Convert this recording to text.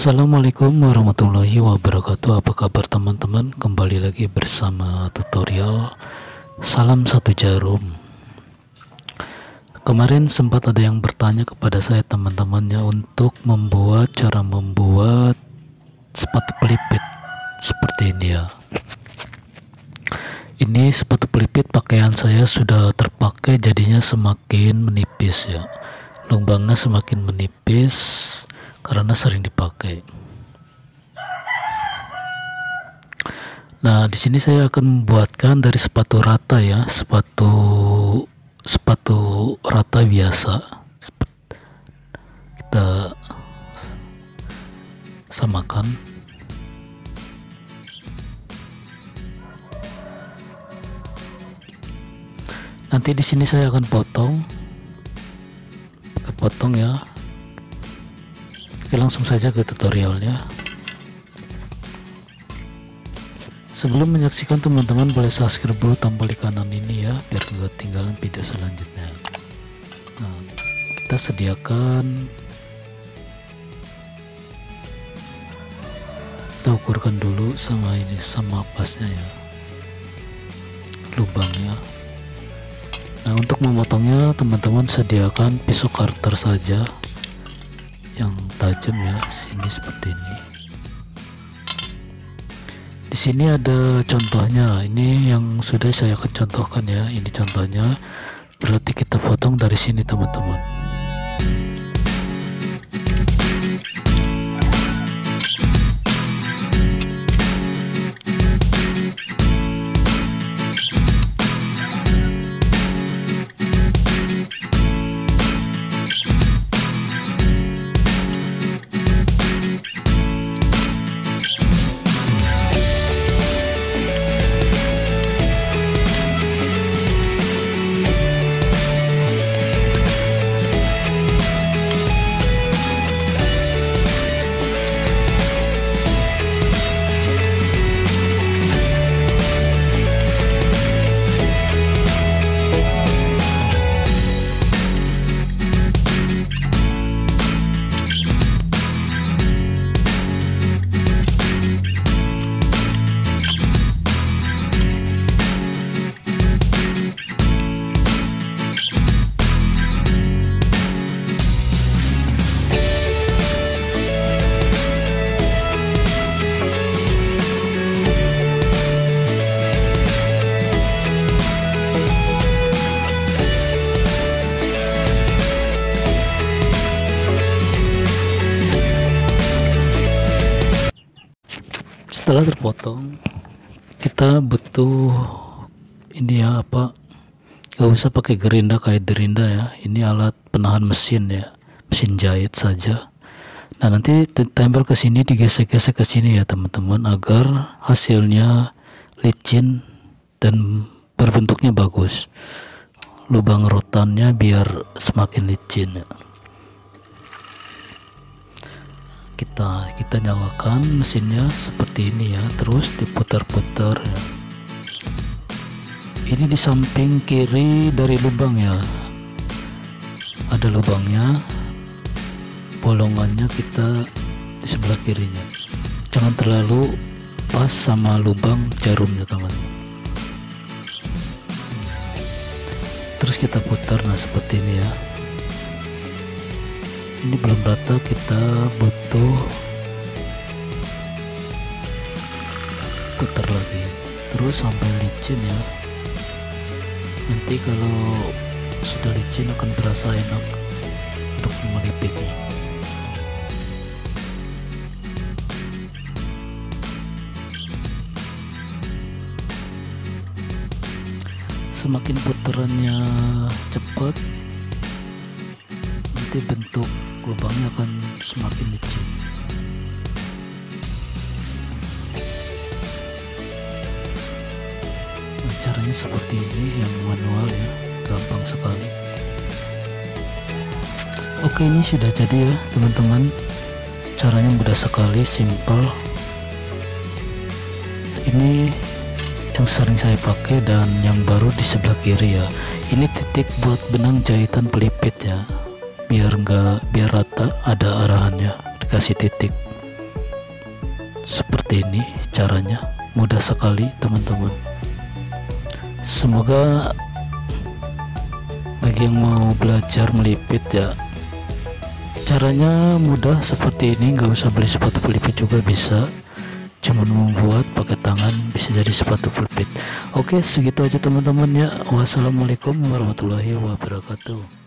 Assalamualaikum warahmatullahi wabarakatuh. Apa kabar teman-teman? Kembali lagi bersama tutorial Salam satu jarum. Kemarin sempat ada yang bertanya kepada saya teman-temannya Untuk membuat cara membuat Sepatu pelipit Seperti ini ya. Ini sepatu pelipit pakaian saya sudah terpakai Jadinya semakin menipis ya. Lubangnya semakin menipis karena sering dipakai. Nah, di sini saya akan membuatkan dari sepatu rata ya, sepatu sepatu rata biasa. Kita samakan. Nanti di sini saya akan potong. Kita potong ya Oke langsung saja ke tutorialnya. Sebelum menyaksikan teman-teman boleh subscribe dulu tombol di kanan ini ya biar gak ketinggalan video selanjutnya. Nah, kita sediakan kita ukurkan dulu sama ini sama pasnya ya lubangnya. Nah untuk memotongnya teman-teman sediakan pisau karter saja yang tajam ya sini seperti ini. Di sini ada contohnya. Ini yang sudah saya akan contohkan ya. Ini contohnya. Berarti kita potong dari sini teman-teman setelah terpotong kita butuh ini ya apa gak usah pakai gerinda kayak gerinda ya. Ini alat penahan mesin ya mesin jahit saja. Nah nanti tempel ke sini digesek-gesek ke sini ya teman-teman agar hasilnya licin dan berbentuknya bagus. Lubang rotannya biar semakin licin. ya. Kita kita nyalakan mesinnya seperti ini ya. Terus diputar-putar ya. ini di samping kiri dari lubang ya. Ada lubangnya. Bolongannya kita di sebelah kirinya. Jangan terlalu pas sama lubang jarumnya teman. Terus kita putar nah seperti ini ya ini belum rata kita butuh putar lagi. Terus sampai licin ya. Nanti kalau sudah licin akan berasa enak untuk melipitnya semakin putarannya cepat nanti bentuk lubangnya akan semakin licin nah, caranya seperti ini yang manual ya. Gampang sekali. Oke ini sudah jadi ya teman-teman. Caranya mudah sekali simple. Ini yang sering saya pakai dan yang baru di sebelah kiri ya. Ini titik buat benang jahitan pelipit ya biar enggak biar rata ada arahannya. Dikasih titik. Seperti ini caranya. Mudah sekali teman-teman. Semoga bagi yang mau belajar melipit ya. Caranya mudah seperti ini. Nggak usah beli sepatu pelipit juga bisa. Cuman membuat pakai tangan bisa jadi sepatu pelipit. Oke segitu aja teman-teman ya. Wassalamualaikum warahmatullahi wabarakatuh